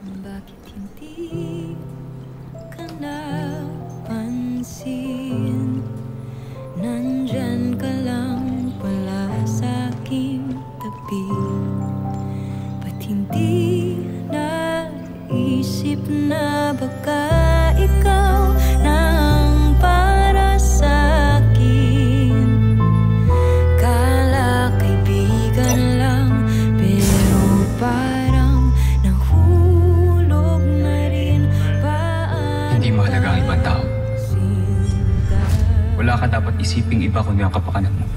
Bakit hindi ka napansin? Nandyan ka lang pala sa aking tabi Ba't hindi naisip na baka Hindi mahalaga ang ibang tao. Wala ka dapat isiping iba kundi ang kapakanan mo.